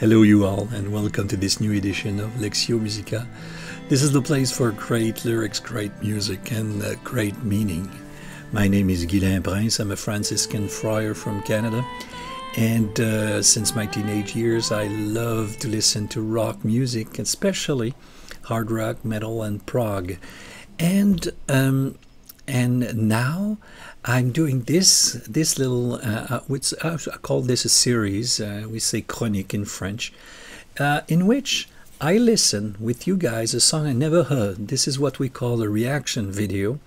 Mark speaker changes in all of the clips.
Speaker 1: Hello, you all, and welcome to this new edition of Lectio Musica. This is the place for great lyrics, great music, and uh, great meaning. My name is Guylain Prince. I'm a Franciscan friar from Canada, and uh, since my teenage years, I love to listen to rock music, especially hard rock, metal, and prog. And um, and now I'm doing this this little uh, uh which uh, I call this a series. Uh, we say chronique in French, uh, in which I listen with you guys a song I never heard. This is what we call a reaction video,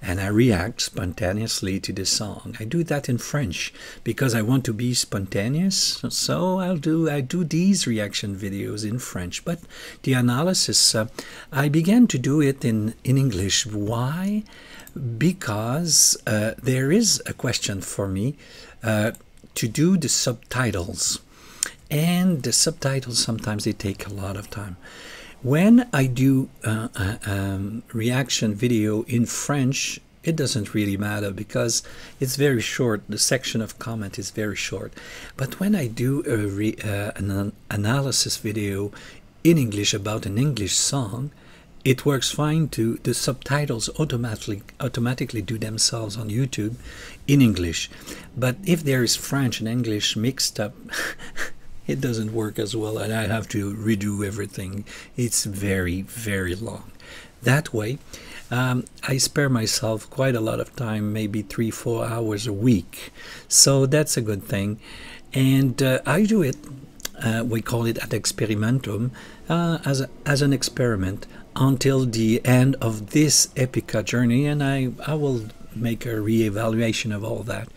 Speaker 1: and I react spontaneously to the song. I do that in French because I want to be spontaneous. So I'll do I do these reaction videos in French, but the analysis uh, I began to do it in in English. Why? Because uh, there is a question for me uh, to do the subtitles. And the subtitles sometimes they take a lot of time. When i do uh, a, um, reaction video in french it doesn't really matter because it's very short. The section of comment is very short. But when i do a uh, an analysis video in english about an english song it works fine to the subtitles automatically automatically do themselves on YouTube in English. But if there is French and English mixed up it doesn't work as well and I have to redo everything. It's very very long. That way um, I spare myself quite a lot of time maybe three four hours a week. So that's a good thing. And uh, I do it uh, we call it ad experimentum uh, as, a, as an experiment until the end of this Epica journey, and I, I will make a re-evaluation of all that.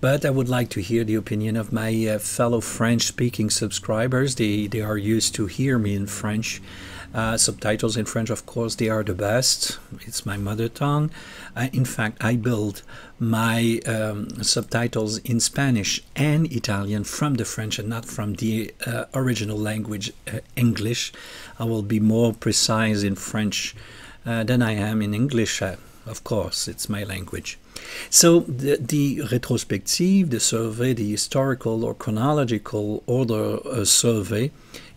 Speaker 1: But I would like to hear the opinion of my uh, fellow French-speaking subscribers. They, they are used to hear me in French. Uh, subtitles in French, of course, they are the best. It's my mother tongue. Uh, in fact, I build my um, subtitles in Spanish and Italian from the French and not from the uh, original language, uh, English. I will be more precise in French uh, than I am in English. Uh, of course, it's my language. So the, the retrospective, the survey, the historical or chronological order uh, survey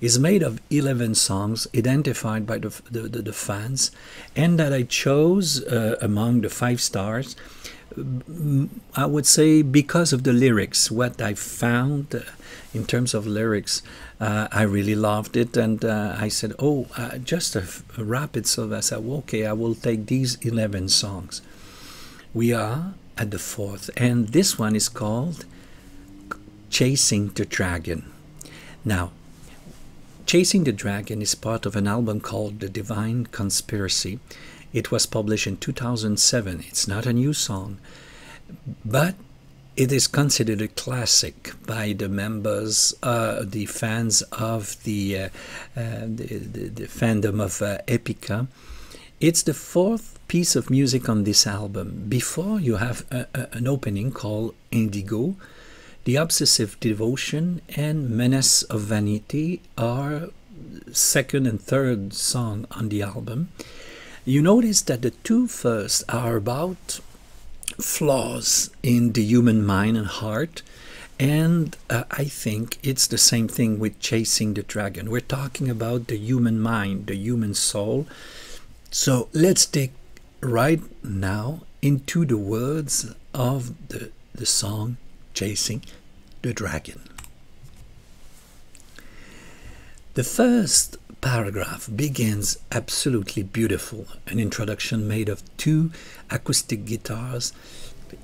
Speaker 1: is made of 11 songs identified by the, the, the, the fans and that I chose uh, among the five stars I would say because of the lyrics, what I found uh, in terms of lyrics, uh, I really loved it, and uh, I said, "Oh, uh, just a, a, rapid." So I said, "Okay, I will take these eleven songs." We are at the fourth, and this one is called "Chasing the Dragon." Now, "Chasing the Dragon" is part of an album called "The Divine Conspiracy." It was published in 2007. It's not a new song, but it is considered a classic by the members, uh, the fans of the, uh, uh, the, the, the, fandom of uh, Epica. It's the fourth piece of music on this album. Before you have a, a, an opening called Indigo, The Obsessive Devotion, and Menace of Vanity are second and third song on the album. You notice that the two first are about flaws in the human mind and heart. And uh, I think it's the same thing with chasing the dragon. We're talking about the human mind, the human soul. So let's take right now into the words of the, the song Chasing the Dragon. The first paragraph begins absolutely beautiful. An introduction made of two acoustic guitars.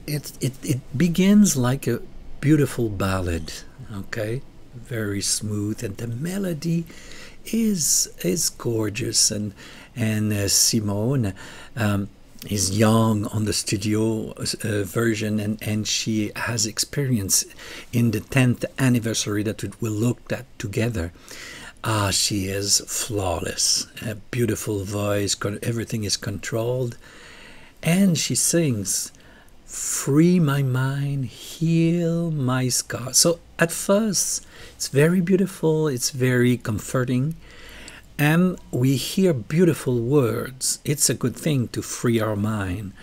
Speaker 1: It, it, it begins like a beautiful ballad, okay? Very smooth, and the melody is is gorgeous. And and uh, Simone um, is young on the studio uh, version, and and she has experience in the 10th anniversary that we looked at together. Ah, she is flawless. A beautiful voice, everything is controlled. And she sings, Free my mind, heal my scars. So at first, it's very beautiful, it's very comforting. And we hear beautiful words. It's a good thing to free our mind,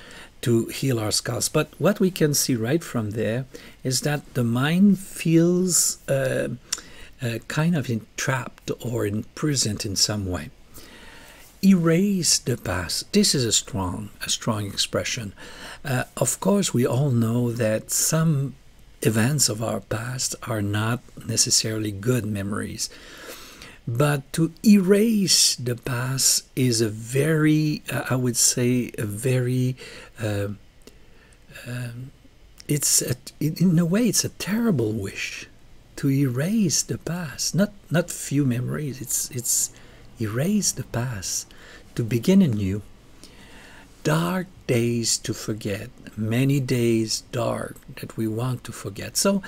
Speaker 1: to heal our scars. But what we can see right from there is that the mind feels. Uh, uh, kind of entrapped or imprisoned in some way. Erase the past. This is a strong, a strong expression. Uh, of course, we all know that some events of our past are not necessarily good memories. But to erase the past is a very, uh, I would say, a very, uh, uh, it's a, in a way, it's a terrible wish to erase the past. Not not few memories. It's it's erase the past to begin anew. Dark days to forget, many days dark that we want to forget. So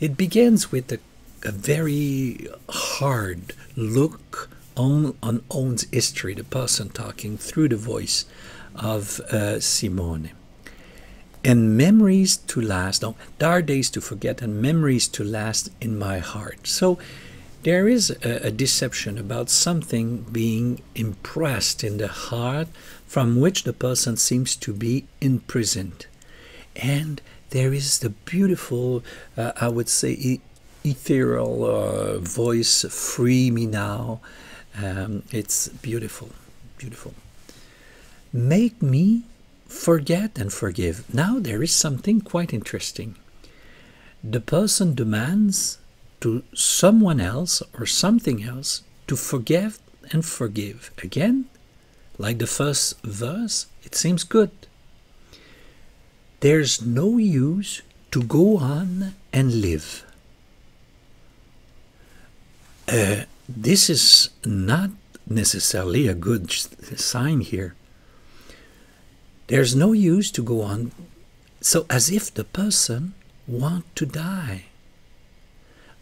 Speaker 1: it begins with a, a very hard look on, on history, the person talking through the voice of uh, Simone. And memories to last, no, there are days to forget, and memories to last in my heart. So there is a, a, deception about something being impressed in the heart from which the person seems to be imprisoned. And there is the beautiful, uh, I would say, ethereal uh, voice, Free Me Now. Um, it's beautiful, beautiful. Make me forget and forgive. Now there is something quite interesting. The person demands to someone else or something else to forgive and forgive. Again, like the first verse, it seems good. There's no use to go on and live. Uh, this is not necessarily a good sign here. There's no use to go on, so as if the person want to die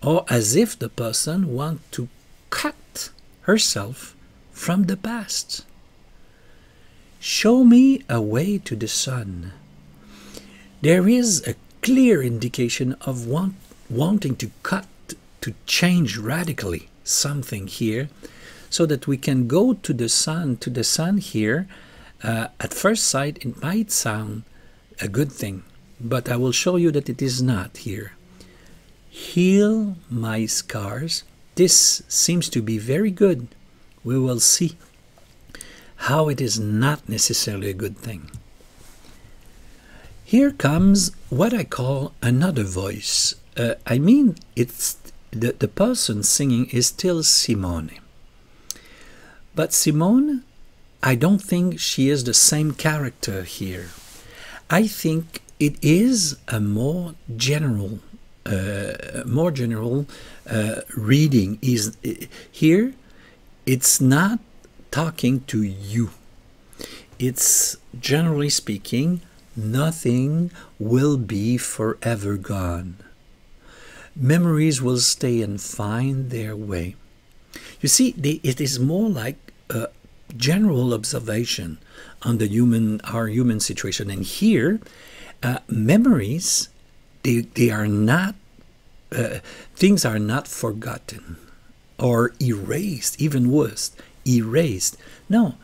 Speaker 1: or as if the person want to cut herself from the past. Show me a way to the sun. There is a clear indication of want, wanting to cut, to change radically something here, so that we can go to the sun. To the sun here, uh, at first sight, it might sound a good thing, but I will show you that it is not here heal my scars. This seems to be very good. We will see how it is not necessarily a good thing. Here comes what I call another voice. Uh, I mean, it's the, the person singing is still Simone. But Simone, I don't think she is the same character here. I think it is a more general uh, more general uh, reading is here it's not talking to you it's generally speaking nothing will be forever gone memories will stay and find their way you see it is more like a general observation on the human our human situation and here uh, memories they, they are not, uh, things are not forgotten or erased, even worse, erased. No,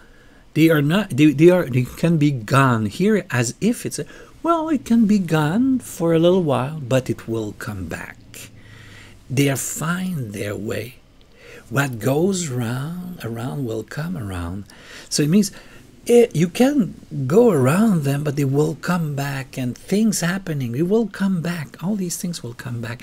Speaker 1: they are not, they, they are, they can be gone here as if it's a, well, it can be gone for a little while, but it will come back. They find their way. What goes round, around will come around. So it means it, you can go around them, but they will come back, and things happening, it will come back. All these things will come back.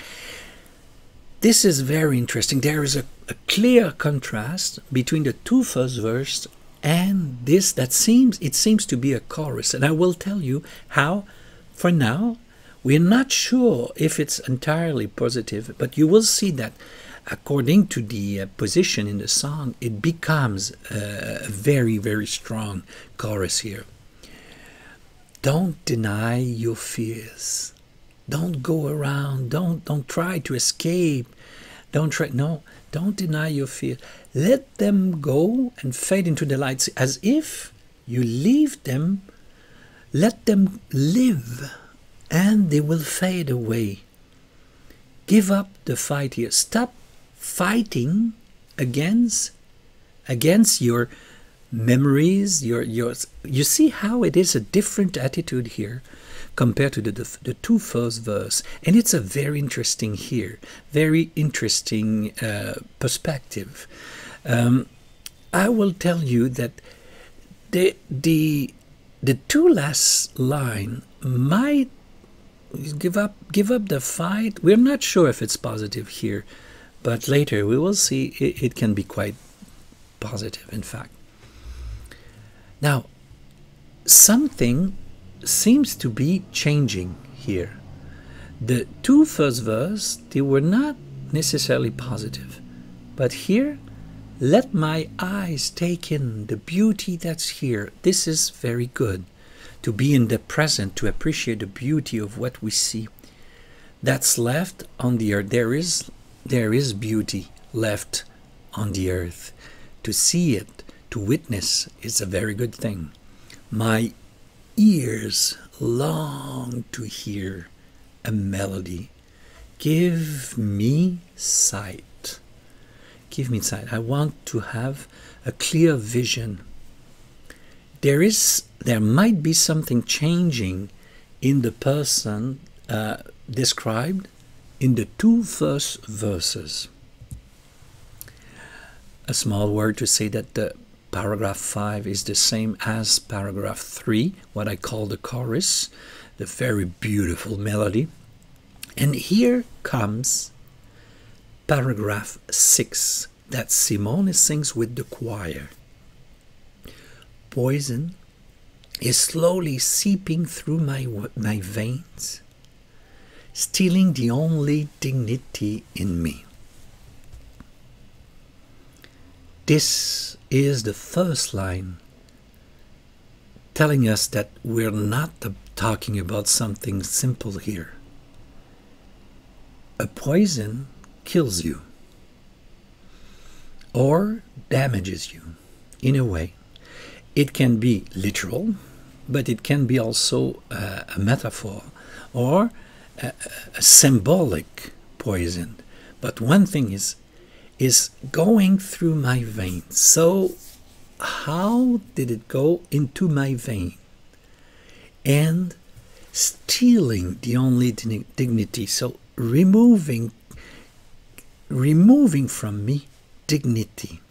Speaker 1: This is very interesting. There is a, a clear contrast between the two first verses and this that seems it seems to be a chorus. And I will tell you how, for now, we're not sure if it's entirely positive, but you will see that according to the uh, position in the song, it becomes a very, very strong chorus here. Don't deny your fears. Don't go around. Don't don't try to escape. Don't try. No, don't deny your fears. Let them go and fade into the light, as if you leave them. Let them live, and they will fade away. Give up the fight here. Stop fighting against against your memories your your you see how it is a different attitude here compared to the, the, the two first verse. And it's a very interesting here, very interesting uh, perspective. Um, I will tell you that the, the, the two last line might give up give up the fight. We're not sure if it's positive here, but later we will see it, it can be quite positive, in fact. Now, something seems to be changing here. The two first verse, they were not necessarily positive. But here, let my eyes take in the beauty that's here. This is very good. To be in the present, to appreciate the beauty of what we see. That's left on the earth. There is there is beauty left on the earth. To see it, to witness is a very good thing. My ears long to hear a melody. Give me sight. Give me sight. I want to have a clear vision. There is, there might be something changing in the person uh, described in the two first verses. A small word to say that the paragraph 5 is the same as paragraph 3, what I call the chorus, the very beautiful melody. And here comes paragraph 6 that Simone sings with the choir. Poison is slowly seeping through my, my veins, stealing the only dignity in me. This is the first line telling us that we're not talking about something simple here. A poison kills you or damages you in a way. It can be literal, but it can be also uh, a metaphor or a, a symbolic poison. But one thing is is going through my veins. So, how did it go into my vein? And stealing the only dignity. So, removing, removing from me dignity.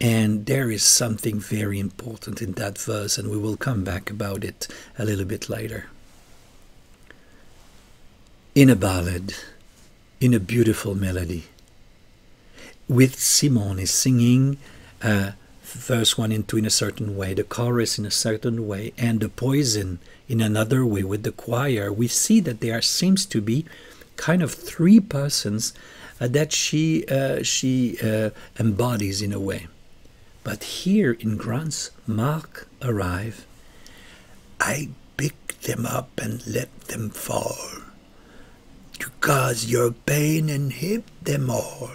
Speaker 1: And there is something very important in that verse, and we will come back about it a little bit later. In a ballad, in a beautiful melody, with Simone singing uh, verse 1 and 2 in a certain way, the chorus in a certain way, and the poison in another way with the choir, we see that there seems to be kind of three persons uh, that she uh, she uh, embodies in a way. But here in Grant's Mark arrive, I pick them up and let them fall, to cause your pain and hit them all.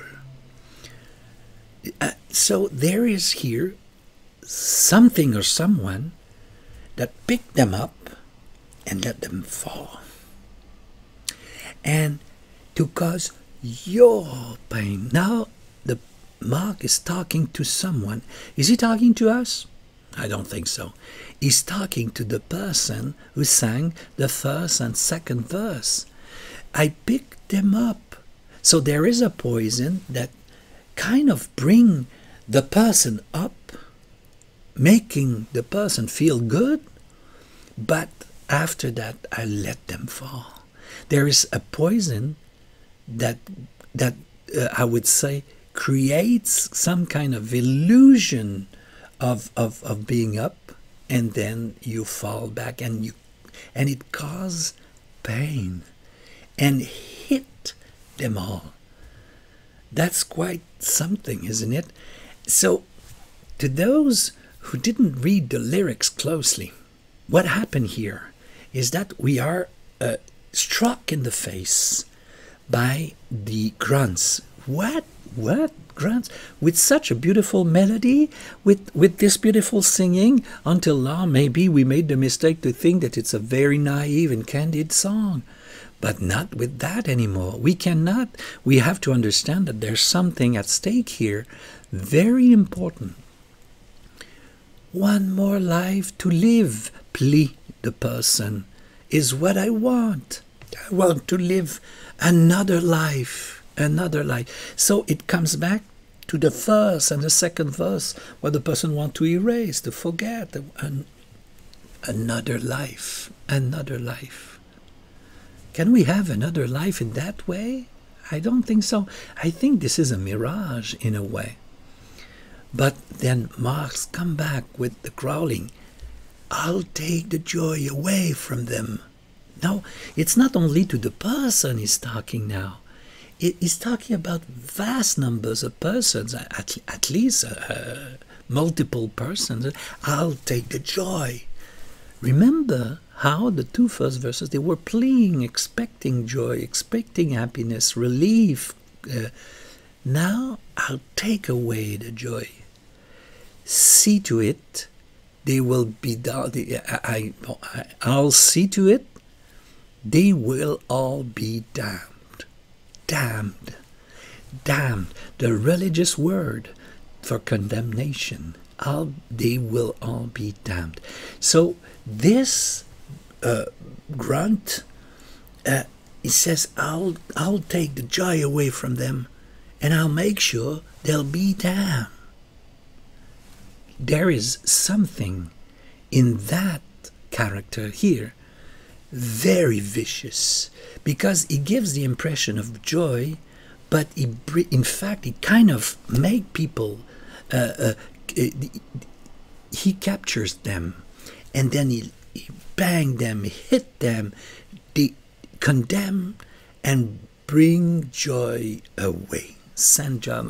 Speaker 1: Uh, so there is here something or someone that picked them up and let them fall. And to cause your pain. Now, Mark is talking to someone. Is he talking to us? I don't think so. He's talking to the person who sang the first and second verse. I picked them up. So there is a poison that kind of bring the person up, making the person feel good, but after that I let them fall. There is a poison that that uh, I would say creates some kind of illusion of, of, of being up and then you fall back and you and it causes pain and hit them all that's quite something, isn't it? So, to those who didn't read the lyrics closely, what happened here is that we are uh, struck in the face by the grunts. What? What? Grunts? With such a beautiful melody, with, with this beautiful singing, until now maybe we made the mistake to think that it's a very naive and candid song but not with that anymore. We cannot, we have to understand that there's something at stake here very important. One more life to live, plead the person is what I want. I want to live another life, another life. So it comes back to the first and the second verse where the person wants to erase, to forget, and another life, another life. Can we have another life in that way? I don't think so. I think this is a mirage in a way. But then Marx come back with the growling. I'll take the joy away from them. Now, it's not only to the person he's talking now. He's talking about vast numbers of persons, at, at least uh, multiple persons. I'll take the joy. Remember how the two first verses they were pleading, expecting joy, expecting happiness, relief. Uh, now I'll take away the joy. See to it, they will be down. I, I, I'll see to it, they will all be damned. Damned. Damned. The religious word for condemnation. I'll, they will all be damned. So this uh, grunt, uh, he says, I'll, I'll take the joy away from them and I'll make sure they'll be damned. There is something in that character here very vicious because he gives the impression of joy but he, in fact he kind of make people uh, uh, he captures them and then he, he bang them, hit them, de- condemn, and bring joy away. Send joy,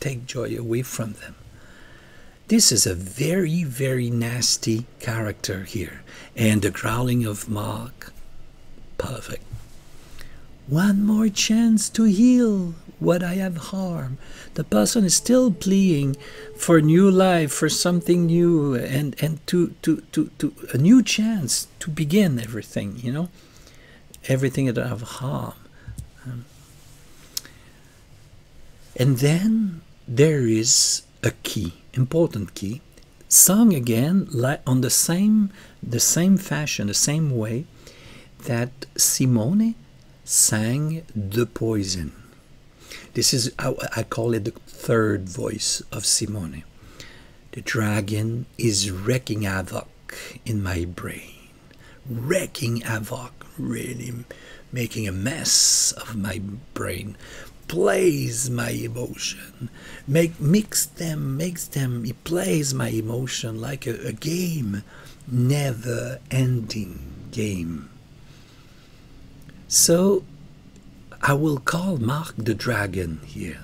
Speaker 1: take joy away from them. This is a very, very nasty character here. And the growling of Mark, perfect. One more chance to heal what I have harmed. The person is still pleading for new life, for something new, and, and to, to, to, to a new chance to begin everything, you know, everything that I have harmed. Um, and then there is a key, important key, sung again on the same, the same fashion, the same way that Simone sang the poison. This is, I, I call it the third voice of Simone. The dragon is wreaking havoc in my brain, wreaking havoc, really making a mess of my brain, plays my emotion, make mix them, makes them, he plays my emotion like a, a game, never ending game. So I will call Mark the dragon here.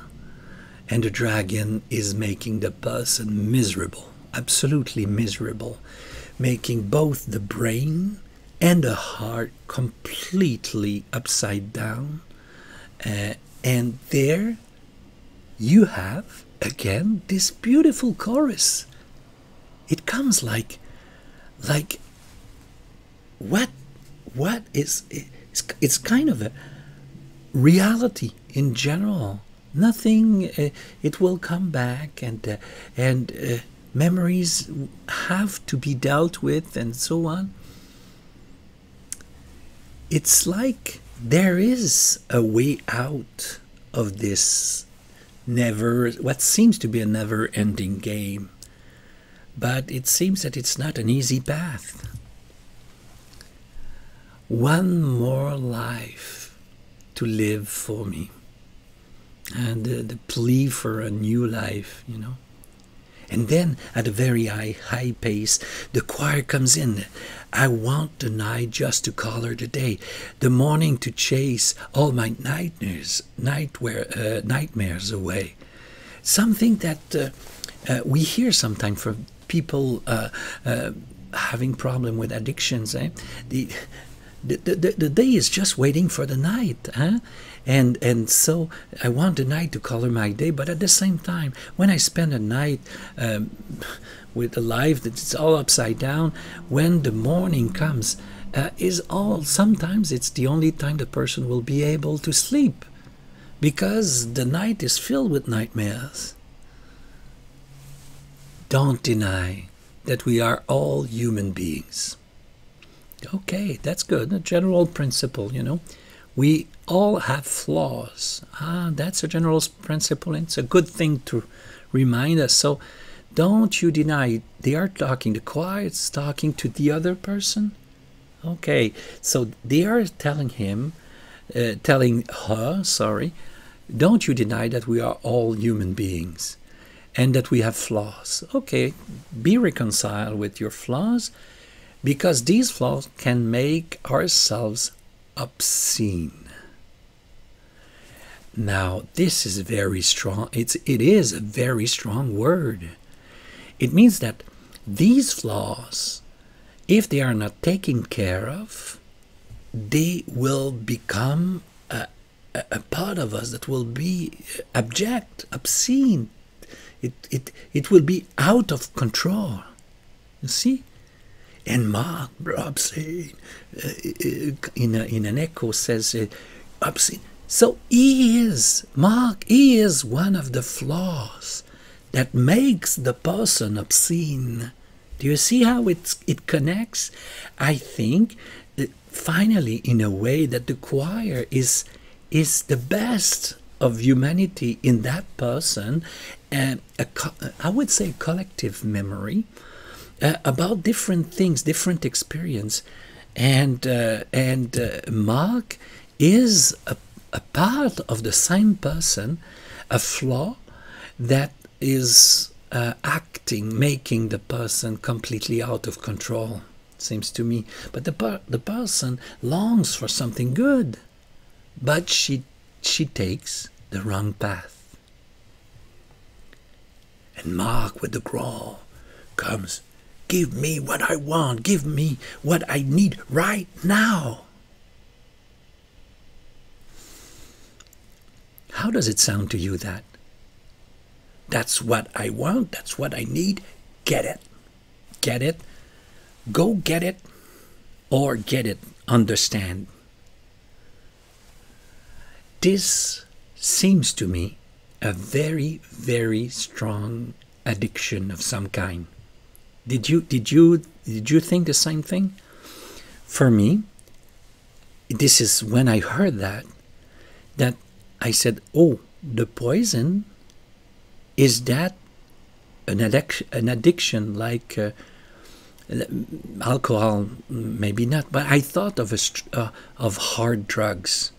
Speaker 1: And the dragon is making the person miserable, absolutely miserable, making both the brain and the heart completely upside down. Uh, and there you have again this beautiful chorus. It comes like, like, what, what is, it's, it's kind of a, reality in general. Nothing, uh, it will come back, and uh, and uh, memories have to be dealt with, and so on. It's like there is a way out of this never, what seems to be a never ending game, but it seems that it's not an easy path. One more life to live for me. And the, the plea for a new life, you know. And then, at a very high, high pace, the choir comes in. I want the night just to color the day, the morning to chase all my nightmares, nightmare, uh, nightmares away. Something that uh, uh, we hear sometimes from people uh, uh, having problem with addictions. Eh? The, the, the, the day is just waiting for the night huh? and and so i want the night to color my day but at the same time when i spend a night um, with a life that's all upside down when the morning comes uh, is all sometimes it's the only time the person will be able to sleep because the night is filled with nightmares don't deny that we are all human beings Okay, that's good. A general principle, you know. We all have flaws. Ah, that's a general principle. and It's a good thing to remind us. So don't you deny they are talking, the is talking to the other person. Okay, so they are telling him, uh, telling her, sorry, don't you deny that we are all human beings and that we have flaws. Okay, be reconciled with your flaws because these flaws can make ourselves obscene. Now, this is very strong. It's it is a very strong word. It means that these flaws, if they are not taken care of, they will become a, a, a part of us that will be abject, obscene. It, it, it will be out of control. You see? And Mark Robson, uh, in, a, in an echo, says, uh, obscene. So he is, Mark, he is one of the flaws that makes the person obscene. Do you see how it, it connects? I think that finally, in a way, that the choir is, is the best of humanity in that person, and a, I would say collective memory uh, about different things, different experience, and uh, and uh, Mark is a, a part of the same person, a flaw that is uh, acting, making the person completely out of control. Seems to me, but the per the person longs for something good, but she she takes the wrong path. And Mark with the growl comes Give me what I want. Give me what I need right now. How does it sound to you that? That's what I want. That's what I need. Get it. Get it. Go get it or get it. Understand. This seems to me a very, very strong addiction of some kind. Did you did you did you think the same thing? For me, this is when I heard that that I said, "Oh, the poison is that an addiction, an addiction like uh, alcohol? Maybe not, but I thought of a uh, of hard drugs,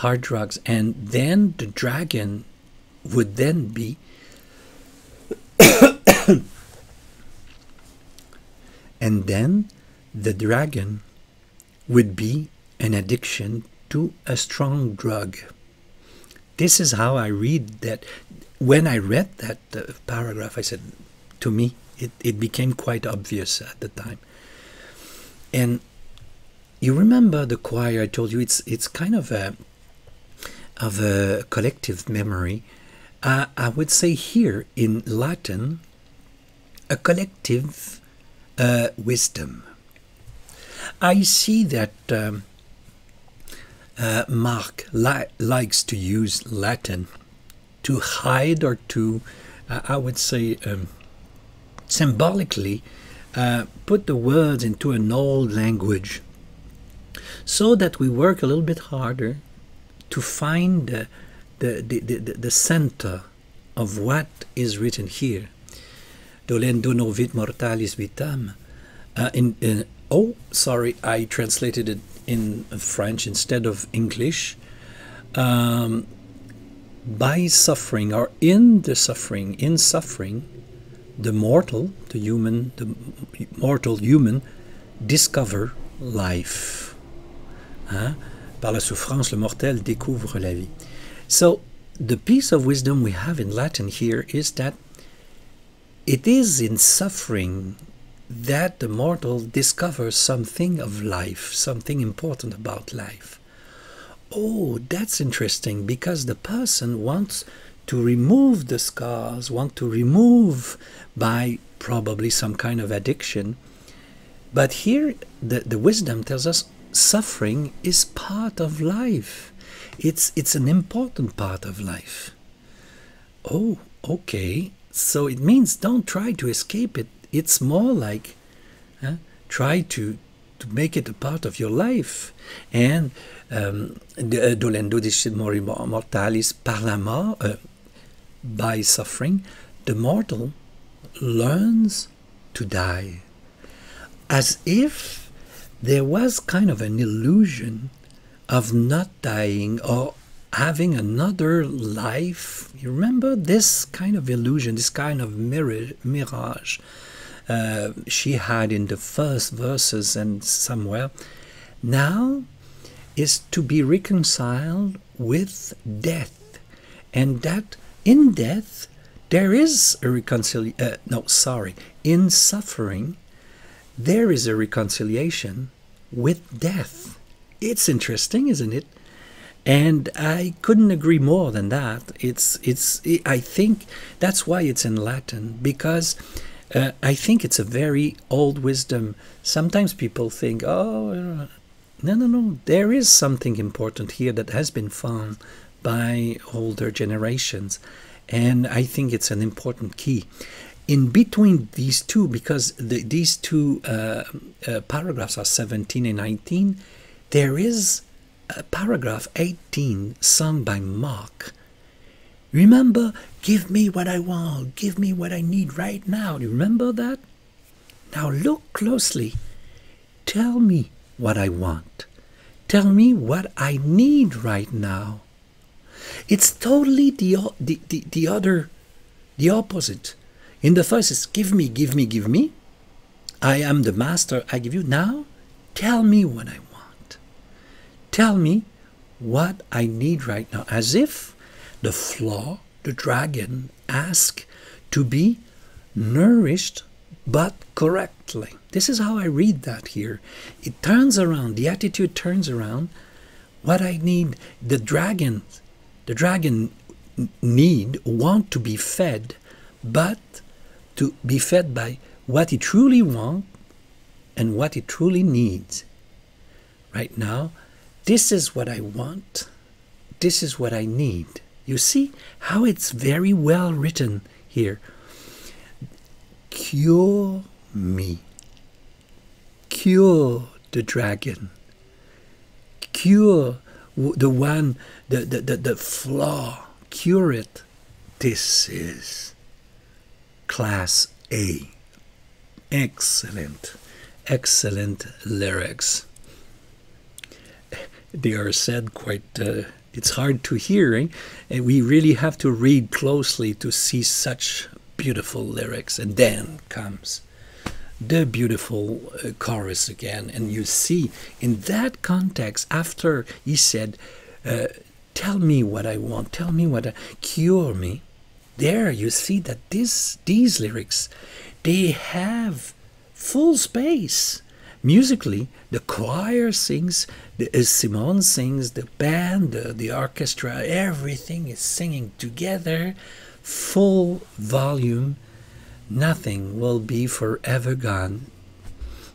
Speaker 1: hard drugs, and then the dragon would then be." And then the dragon would be an addiction to a strong drug. This is how I read that. When I read that uh, paragraph, I said, to me, it, it became quite obvious at the time. And you remember the choir? I told you it's it's kind of a of a collective memory. Uh, I would say here in Latin, a collective uh, wisdom. I see that um, uh, Mark li likes to use Latin to hide or to, uh, I would say, um, symbolically uh, put the words into an old language so that we work a little bit harder to find the, the, the, the, the center of what is written here dolendo novit mortalis vitam. Uh, in, in, oh, sorry, I translated it in French instead of English. Um, by suffering or in the suffering, in suffering, the mortal, the human, the mortal human, discover life. Par la souffrance, le mortel découvre la vie. So, the piece of wisdom we have in Latin here is that it is in suffering that the mortal discovers something of life, something important about life. Oh, that's interesting because the person wants to remove the scars, want to remove by probably some kind of addiction. But here the, the wisdom tells us suffering is part of life. It's it's an important part of life. Oh, okay. So it means don't try to escape it. It's more like try to to make it a part of your life. And um, dolendo discit mortalis par la mort, uh, by suffering, the mortal learns to die. As if there was kind of an illusion of not dying or having another life. You remember this kind of illusion, this kind of mirage uh, she had in the first verses and somewhere. Now is to be reconciled with death, and that in death there is a reconciliation. Uh, no, sorry, in suffering there is a reconciliation with death. It's interesting, isn't it? And I couldn't agree more than that. It's it's. I think that's why it's in Latin because uh, I think it's a very old wisdom. Sometimes people think, oh, no, no, no. There is something important here that has been found by older generations, and I think it's an important key in between these two, because the, these two uh, uh, paragraphs are 17 and 19, there is paragraph 18 sung by Mark. Remember, give me what I want, give me what I need right now. You remember that? Now look closely. Tell me what I want. Tell me what I need right now. It's totally the, the, the, the other, the opposite. In the first is give me, give me, give me. I am the master, I give you. Now, tell me what I want. Tell me what I need right now. As if the flaw, the dragon, ask to be nourished but correctly. This is how I read that here. It turns around, the attitude turns around. What I need, the dragon, the dragon need, want to be fed, but to be fed by what he truly wants and what he truly needs. Right now, this is what I want, this is what I need. You see how it's very well written here. Cure me. Cure the dragon. Cure the one, the, the, the, the flaw. Cure it. This is Class A. Excellent, excellent lyrics. They are said quite, uh, it's hard to hear, eh? and we really have to read closely to see such beautiful lyrics. And then comes the beautiful uh, chorus again, and you see in that context, after he said, uh, Tell me what I want, tell me what I cure me there you see that this these lyrics they have full space musically the choir sings the uh, simone sings the band the, the orchestra everything is singing together full volume. Nothing will be forever gone.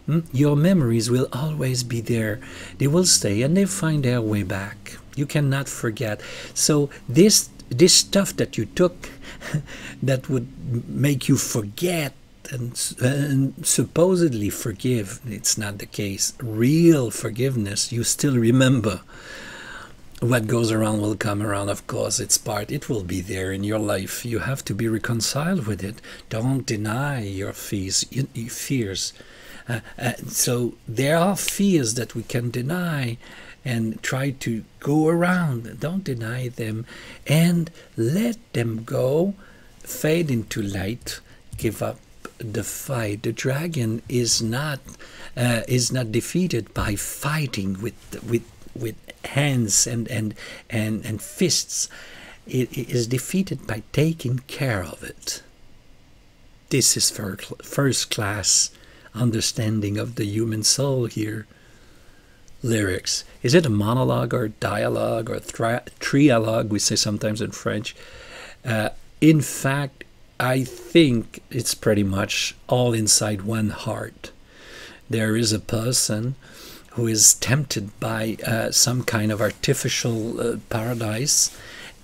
Speaker 1: Hmm? your memories will always be there. They will stay and they find their way back. You cannot forget. So this this stuff that you took that would make you forget and, and, supposedly forgive. It's not the case. Real forgiveness, you still remember. What goes around will come around, of course, it's part, it will be there in your life. You have to be reconciled with it. Don't deny your fears. Your fears. Uh, uh, so there are fears that we can deny and try to go around. Don't deny them and let them go, fade into light, give up the fight. The dragon is not uh, is not defeated by fighting with with with hands and and and, and fists. It, it is defeated by taking care of it. This is first class understanding of the human soul here lyrics. Is it a monologue or dialogue or trialogue? We say sometimes in French. Uh, in fact, I think it's pretty much all inside one heart. There is a person who is tempted by uh, some kind of artificial uh, paradise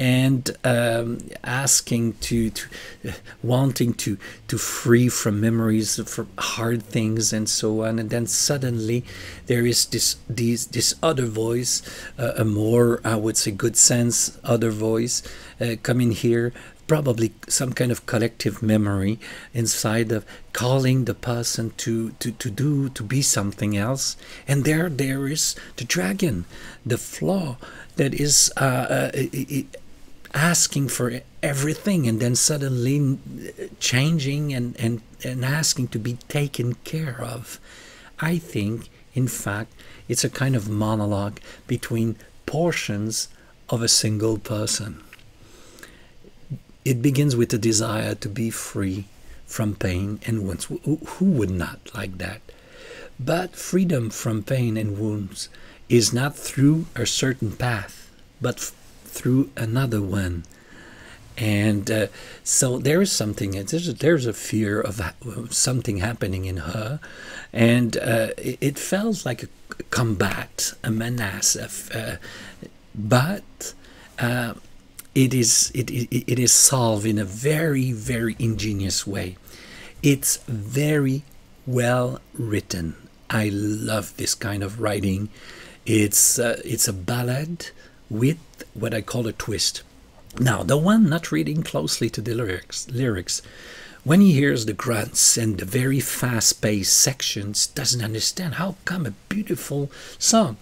Speaker 1: and um, asking to, to uh, wanting to to free from memories from hard things and so on and then suddenly there is this this, this other voice uh, a more i would say good sense other voice uh, coming here probably some kind of collective memory inside of calling the person to, to, to do to be something else. And there there is the dragon the flaw that is uh, uh, asking for everything and then suddenly changing and, and, and asking to be taken care of. I think in fact it's a kind of monologue between portions of a single person it begins with a desire to be free from pain and wounds. Who would not like that? But freedom from pain and wounds is not through a certain path, but through another one. And uh, so there is something, there's a, there's a fear of something happening in her. And uh, it, it, felt like a combat, a menace. Uh, but uh, it is it, it, it is solved in a very very ingenious way. It's very well written. I love this kind of writing. It's uh, it's a ballad with what i call a twist. Now the one not reading closely to the lyrics lyrics when he hears the grunts and the very fast-paced sections doesn't understand how come a beautiful song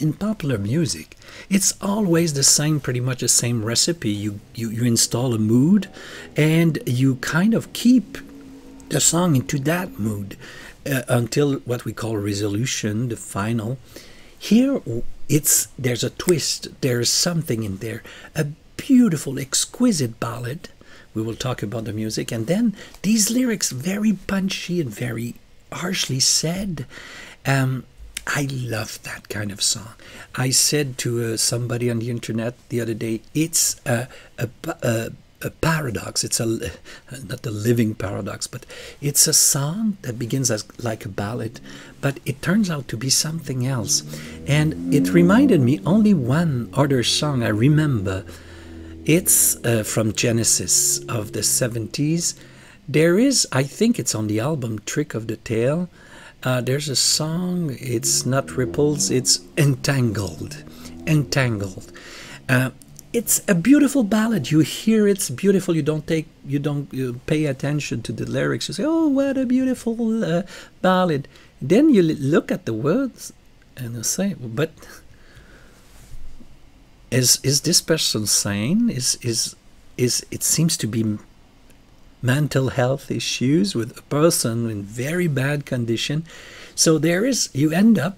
Speaker 1: in popular music it's always the same pretty much the same recipe. You, you you install a mood and you kind of keep the song into that mood uh, until what we call resolution the final. Here it's there's a twist. There's something in there. A beautiful exquisite ballad. We will talk about the music. And then these lyrics very punchy and very harshly said um, I love that kind of song. I said to uh, somebody on the internet the other day, it's a, a, a, a paradox. It's a not a living paradox, but it's a song that begins as like a ballad, but it turns out to be something else. And it reminded me only one other song I remember. It's uh, from Genesis of the 70s. There is, I think it's on the album Trick of the Tail uh, there's a song, it's not Ripples, it's Entangled. Entangled. Uh, it's a beautiful ballad. You hear it's beautiful. You don't take, you don't you pay attention to the lyrics. You say, "Oh, what a beautiful uh, ballad." Then you look at the words and you say, "But is is this person sane? Is is is it seems to be mental health issues with a person in very bad condition. So there is, you end up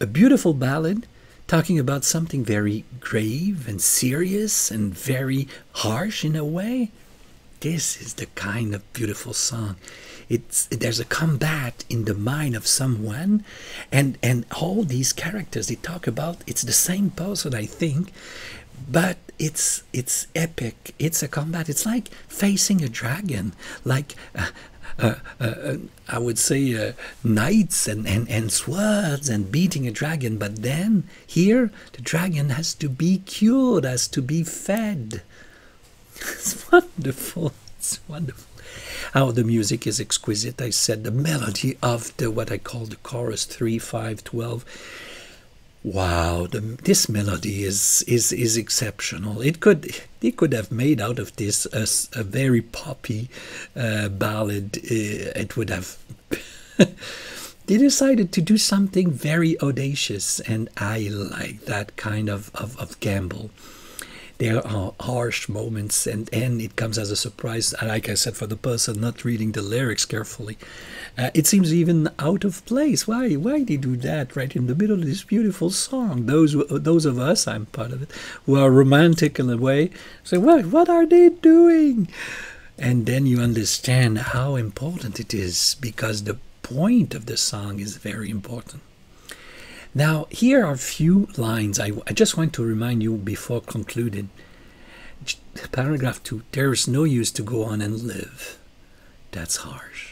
Speaker 1: a beautiful ballad talking about something very grave and serious and very harsh in a way. This is the kind of beautiful song. It's there's a combat in the mind of someone, and and all these characters they talk about. It's the same person, I think, but it's it's epic it's a combat it's like facing a dragon like uh, uh, uh, uh I would say uh, knights and, and, and swords and beating a dragon, but then here the dragon has to be cured, has to be fed. It's wonderful. It's wonderful. How oh, the music is exquisite. I said the melody of the what I call the chorus 3, 5, 12 wow the, this melody is is is exceptional. It could they could have made out of this a, a very poppy uh, ballad uh, it would have they decided to do something very audacious and i like that kind of, of, of gamble. There are harsh moments and and it comes as a surprise like i said for the person not reading the lyrics carefully uh, it seems even out of place why why they do that right in the middle of this beautiful song those those of us i'm part of it who are romantic in a way say what what are they doing and then you understand how important it is because the point of the song is very important now, here are a few lines I, I just want to remind you before concluding. Paragraph 2 There is no use to go on and live. That's harsh.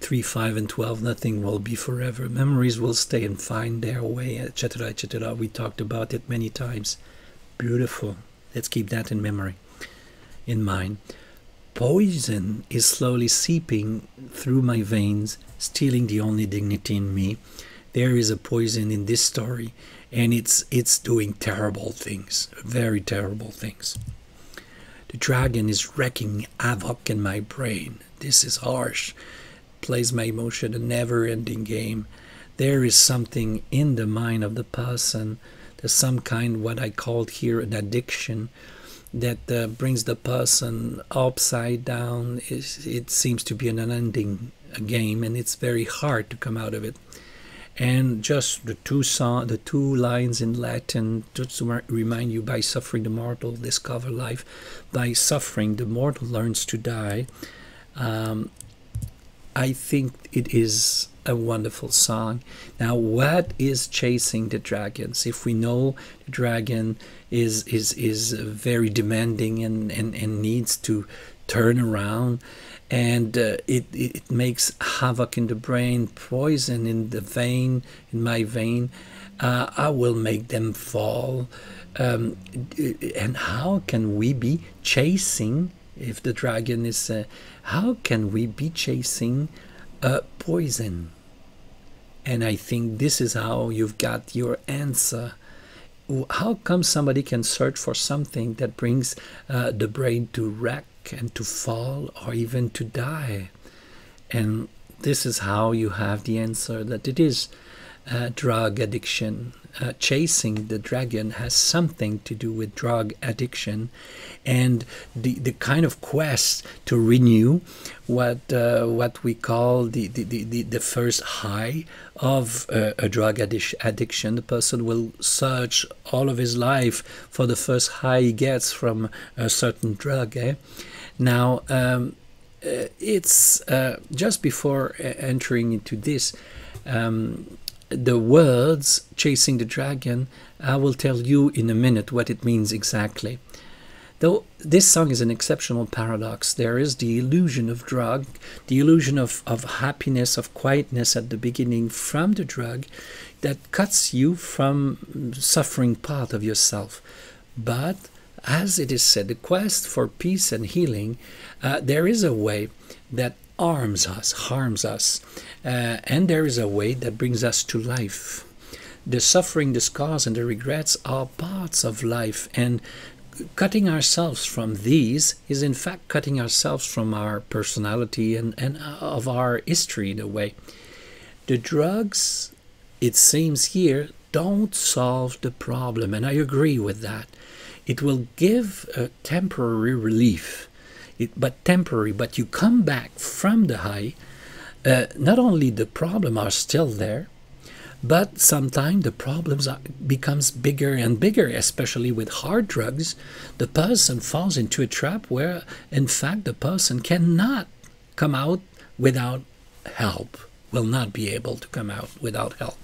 Speaker 1: 3, 5, and 12 Nothing will be forever. Memories will stay and find their way, etc., etc. We talked about it many times. beautiful. Let's keep that in memory, in mind. Poison is slowly seeping through my veins, stealing the only dignity in me. There is a poison in this story, and it's it's doing terrible things, very terrible things. The dragon is wreaking havoc in my brain. This is harsh. Plays my emotion a never-ending game. There is something in the mind of the person. There's some kind what I called here an addiction that uh, brings the person upside down. It, it seems to be an unending game, and it's very hard to come out of it. And just the two song, the two lines in Latin, just to remind you: by suffering the mortal discover life, by suffering the mortal learns to die. Um, I think it is a wonderful song. Now, what is chasing the dragons? If we know the dragon is is is very demanding and and, and needs to turn around, and uh, it it makes havoc in the brain, poison in the vein, in my vein. Uh, I will make them fall. Um, and how can we be chasing? If the dragon is, uh, how can we be chasing a poison? And I think this is how you've got your answer. How come somebody can search for something that brings uh, the brain to wreck and to fall or even to die? And this is how you have the answer that it is uh, drug addiction. Uh, chasing the dragon has something to do with drug addiction and the, the kind of quest to renew what uh, what we call the, the, the, the first high of uh, a drug addi- addiction. The person will search all of his life for the first high he gets from a certain drug. Eh? Now, um, uh, it's uh, just before entering into this. Um, the words chasing the dragon, I will tell you in a minute what it means exactly. Though this song is an exceptional paradox, there is the illusion of drug, the illusion of, of happiness, of quietness at the beginning from the drug that cuts you from suffering part of yourself. But as it is said, the quest for peace and healing, uh, there is a way that harms us, harms us. Uh, and there is a way that brings us to life. The suffering, the scars, and the regrets are parts of life, and cutting ourselves from these is in fact cutting ourselves from our personality and, and of our history in a way. The drugs, it seems here, don't solve the problem, and I agree with that. It will give a temporary relief, it, but temporary, but you come back from the high. Uh, not only the problem are still there, but sometimes the problems are, becomes bigger and bigger, especially with hard drugs. The person falls into a trap where, in fact, the person cannot come out without help, will not be able to come out without help.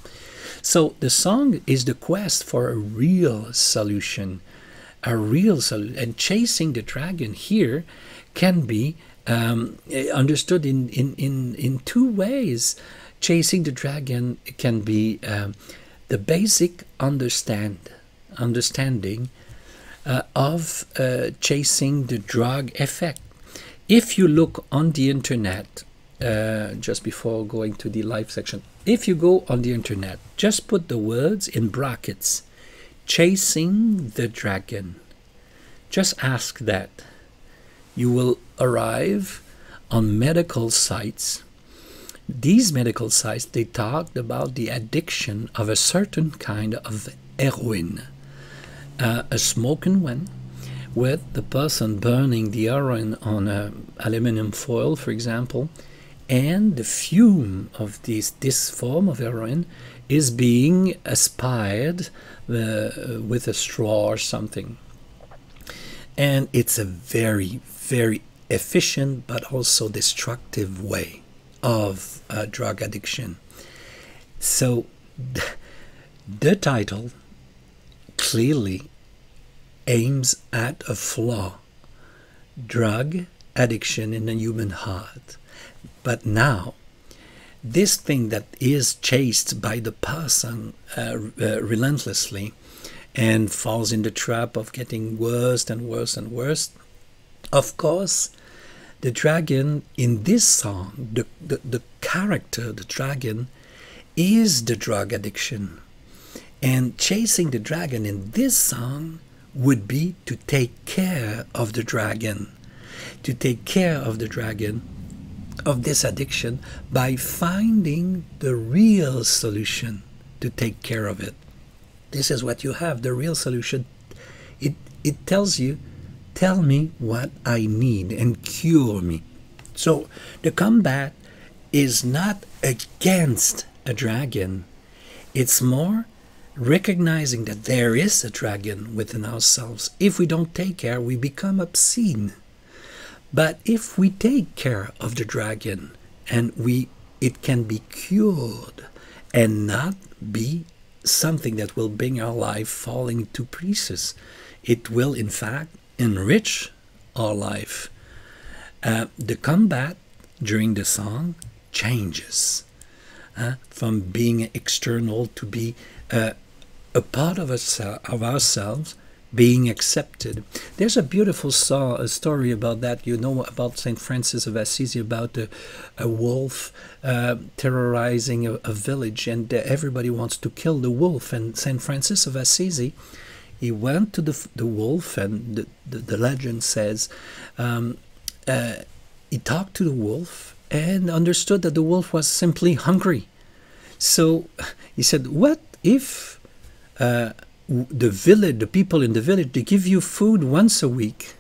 Speaker 1: So the song is the quest for a real solution, a real solution. And chasing the dragon here can be um, understood in, in, in, in two ways. Chasing the dragon can be um, the basic understand understanding uh, of uh, chasing the drug effect. If you look on the internet, uh, just before going to the live section, if you go on the internet, just put the words in brackets, chasing the dragon. Just ask that you will arrive on medical sites. These medical sites, they talked about the addiction of a certain kind of heroin, uh, a smoking one, with the person burning the heroin on a aluminum foil, for example, and the fume of this, this form of heroin is being aspired uh, with a straw or something. And it's a very, very efficient but also destructive way of uh, drug addiction. So the title clearly aims at a flaw drug addiction in the human heart. But now, this thing that is chased by the person uh, uh, relentlessly and falls in the trap of getting worse and worse and worse. Of course, the dragon in this song, the, the, the character, the dragon, is the drug addiction. And chasing the dragon in this song would be to take care of the dragon, to take care of the dragon of this addiction by finding the real solution to take care of it. This is what you have, the real solution. It, it tells you, tell me what I need and cure me. So the combat is not against a dragon, it's more recognizing that there is a dragon within ourselves. If we don't take care, we become obscene. But if we take care of the dragon and we it can be cured and not be something that will bring our life falling to pieces. It will, in fact, enrich our life. Uh, the combat during the song changes uh, from being external to be uh, a part of, us, of ourselves being accepted. There's a beautiful a story about that. You know about Saint Francis of Assisi, about a, a wolf uh, terrorizing a, a, village, and uh, everybody wants to kill the wolf. And Saint Francis of Assisi, he went to the the wolf, and the the, the legend says, um, uh, he talked to the wolf and understood that the wolf was simply hungry. So he said, "What if?" Uh, the village, the people in the village, they give you food once a week.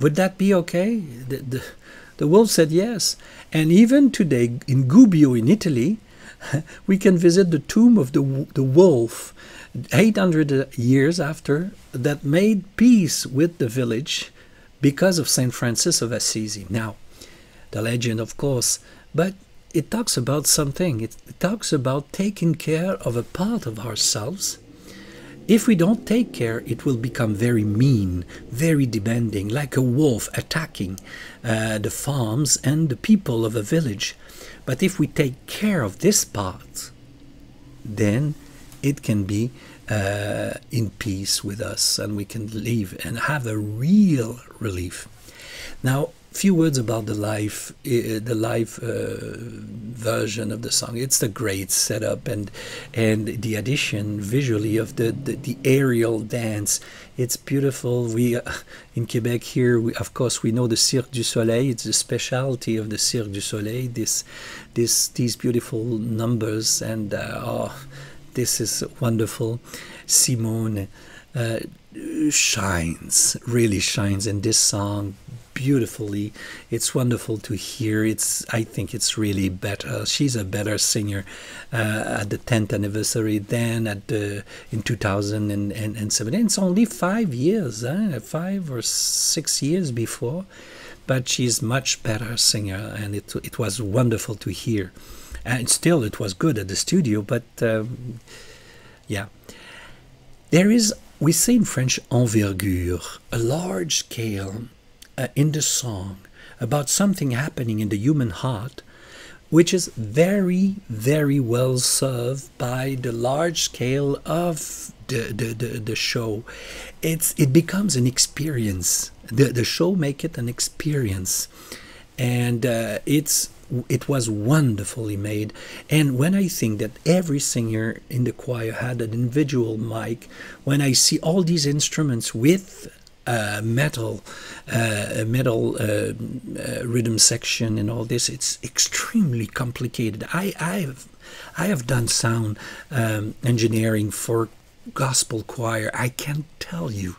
Speaker 1: Would that be okay? The, the, the wolf said yes. And even today in Gubbio in Italy, we can visit the tomb of the, the wolf 800 years after that made peace with the village because of St. Francis of Assisi. Now, the legend, of course, but it talks about something. It, talks about taking care of a part of ourselves if we don't take care, it will become very mean, very demanding, like a wolf attacking uh, the farms and the people of a village. But if we take care of this part, then it can be uh, in peace with us and we can live and have a real relief. Now, few words about the live the live uh, version of the song. It's a great setup and and the addition visually of the the, the aerial dance. It's beautiful. We uh, in quebec here we, of course we know the cirque du soleil. It's the specialty of the cirque du soleil. This this these beautiful numbers and uh, oh this is wonderful simone uh, shines really shines in this song beautifully. It's wonderful to hear. It's I think it's really better. She's a better singer uh, at the 10th anniversary than at the in 2007. It's only five years, eh? five or six years before, but she's much better singer, and it it was wonderful to hear. And still, it was good at the studio, but um, yeah. There is, we say in French, envergure, a large scale uh, in the song about something happening in the human heart, which is very, very well served by the large scale of the, the, the, the show. It's, it becomes an experience. The, the show make it an experience. And uh, it's it was wonderfully made. And when I think that every singer in the choir had an individual mic, when I see all these instruments with uh, metal, uh, metal uh, uh, rhythm section and all this. It's extremely complicated. I, I have, I have done sound um, engineering for gospel choir. I can't tell you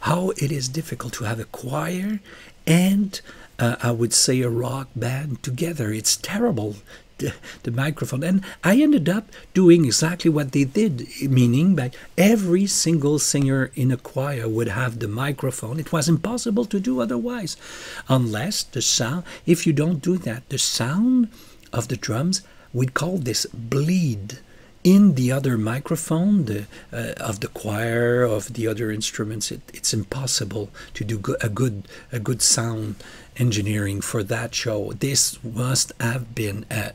Speaker 1: how it is difficult to have a choir and uh, I would say a rock band together. It's terrible the, the microphone. And I ended up doing exactly what they did, meaning that every single singer in a choir would have the microphone. It was impossible to do otherwise, unless the sound, if you don't do that, the sound of the drums, we'd call this bleed in the other microphone the, uh, of the choir of the other instruments it, it's impossible to do go- a good a good sound engineering for that show this must have been a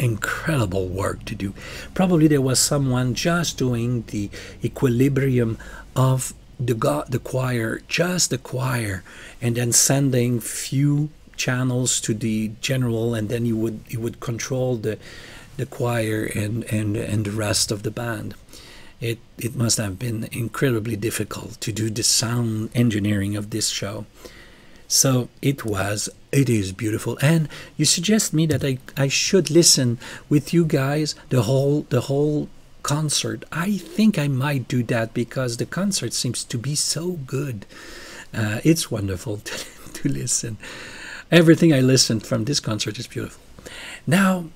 Speaker 1: incredible work to do. Probably there was someone just doing the equilibrium of the the choir, just the choir, and then sending few channels to the general, and then you would you would control the the choir and and and the rest of the band. It it must have been incredibly difficult to do the sound engineering of this show. So it was, it is beautiful. And you suggest me that I, I should listen with you guys the whole the whole concert. I think I might do that because the concert seems to be so good. Uh, it's wonderful to, to listen. Everything I listened from this concert is beautiful. Now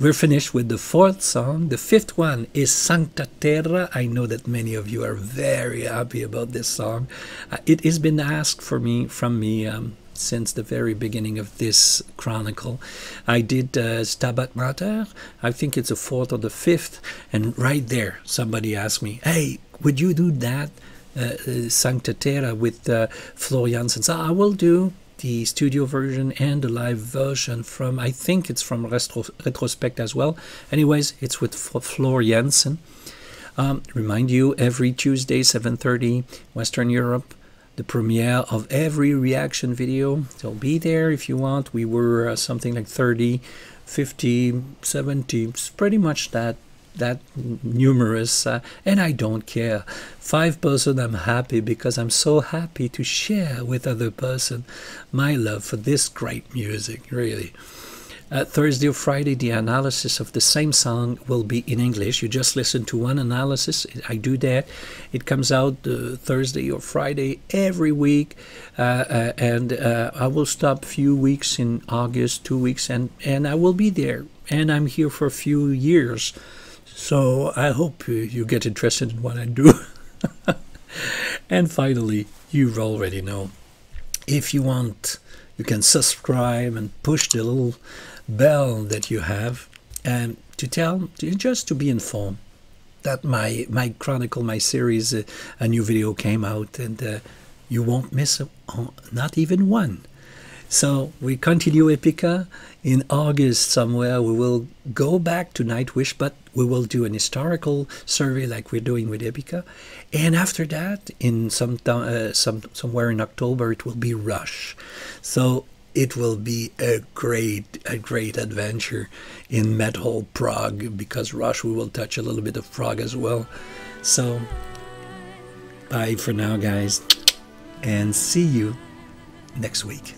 Speaker 1: we're finished with the fourth song. The fifth one is Sancta Terra. I know that many of you are very happy about this song. Uh, it has been asked for me from me um, since the very beginning of this chronicle. I did uh, Stabat Mater. I think it's the fourth or the fifth, and right there somebody asked me, "Hey, would you do that?" Uh, uh Sancta Terra with uh, So I will do the studio version and the live version from I think it's from Retro, Retrospect as well. Anyways, it's with Floor Jansen. Um, remind you every Tuesday 7:30 Western Europe the premiere of every reaction video. So be there if you want. We were uh, something like 30, 50, 70, pretty much that that numerous uh, and I don't care. Five person I'm happy because I'm so happy to share with other person my love for this great music really. Uh, Thursday or Friday, the analysis of the same song will be in English. You just listen to one analysis. I do that. It comes out uh, Thursday or Friday every week, uh, uh and uh, I will stop few weeks in August, two weeks, and and I will be there. And I'm here for a few years. So I hope you get interested in what I do. and finally, you already know if you want, you can subscribe and push the little bell that you have and to tell, just to be informed that my my chronicle, my series, uh, a new video came out, and uh, you won't miss a, not even one. So we continue Epica. In August somewhere we will go back to Nightwish, but we will do an historical survey like we're doing with Epica. And after that, in some uh, some somewhere in October, it will be Rush. So it will be a great a great adventure in metal prog because Rush we will touch a little bit of prog as well. So bye for now guys and see you next week.